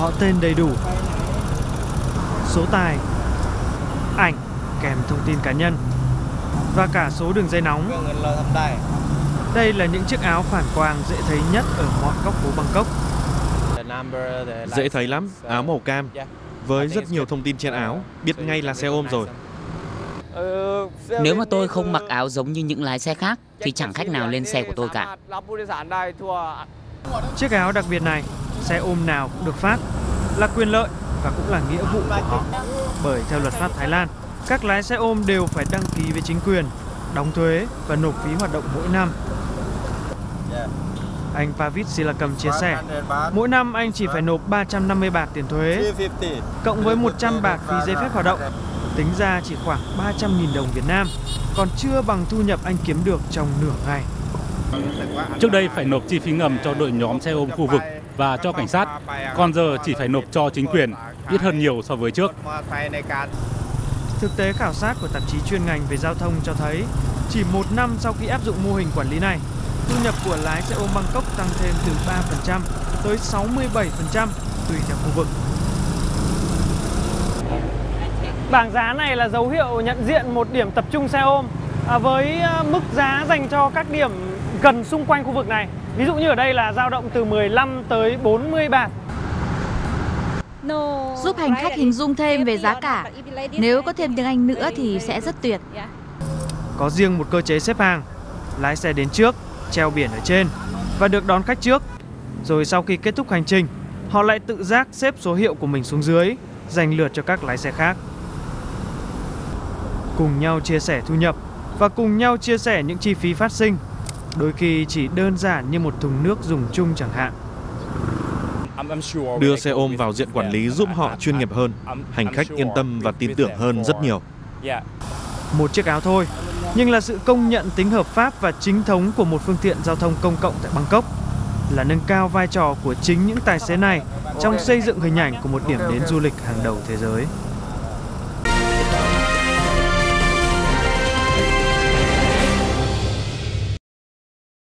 họ tên đầy đủ, số tài, ảnh kèm thông tin cá nhân và cả số đường dây nóng. Đây là những chiếc áo phản quang dễ thấy nhất ở mọi góc phố Bangkok. Dễ thấy lắm, áo màu cam với rất nhiều thông tin trên áo, biết ngay là xe ôm rồi. Nếu mà tôi không mặc áo giống như những lái xe khác thì chẳng khách nào lên xe của tôi cả. Chiếc áo đặc biệt này xe ôm nào cũng được phát, là quyền lợi và cũng là nghĩa vụ của họ. Bởi theo luật pháp Thái Lan, các lái xe ôm đều phải đăng ký với chính quyền, đóng thuế và nộp phí hoạt động mỗi năm. Anh Pavit Silakam chia sẻ, mỗi năm anh chỉ phải nộp 350 bạt tiền thuế, cộng với 100 bạt phí giấy phép hoạt động. Tính ra chỉ khoảng 300.000 đồng Việt Nam, còn chưa bằng thu nhập anh kiếm được trong nửa ngày. Trước đây phải nộp chi phí ngầm cho đội nhóm xe ôm khu vực và cho cảnh sát, còn giờ chỉ phải nộp cho chính quyền, ít hơn nhiều so với trước. Thực tế khảo sát của tạp chí chuyên ngành về giao thông cho thấy, chỉ một năm sau khi áp dụng mô hình quản lý này, thu nhập của lái xe ôm Bangkok tăng thêm từ 3% tới 67% tùy theo khu vực. Bảng giá này là dấu hiệu nhận diện một điểm tập trung xe ôm à, với à, mức giá dành cho các điểm gần xung quanh khu vực này Ví dụ như ở đây là dao động từ 15 tới 40 bạt. Giúp hành khách hình dung thêm về giá cả. Nếu có thêm tiếng Anh nữa thì sẽ rất tuyệt. Có riêng một cơ chế xếp hàng, lái xe đến trước, treo biển ở trên và được đón khách trước. Rồi sau khi kết thúc hành trình, họ lại tự giác xếp số hiệu của mình xuống dưới, dành lượt cho các lái xe khác. Cùng nhau chia sẻ thu nhập và cùng nhau chia sẻ những chi phí phát sinh, đôi khi chỉ đơn giản như một thùng nước dùng chung chẳng hạn. Đưa xe ôm vào diện quản lý giúp họ chuyên nghiệp hơn, hành khách yên tâm và tin tưởng hơn rất nhiều. Một chiếc áo thôi, nhưng là sự công nhận tính hợp pháp và chính thống của một phương tiện giao thông công cộng tại Bangkok là nâng cao vai trò của chính những tài xế này trong xây dựng hình ảnh của một điểm đến du lịch hàng đầu thế giới.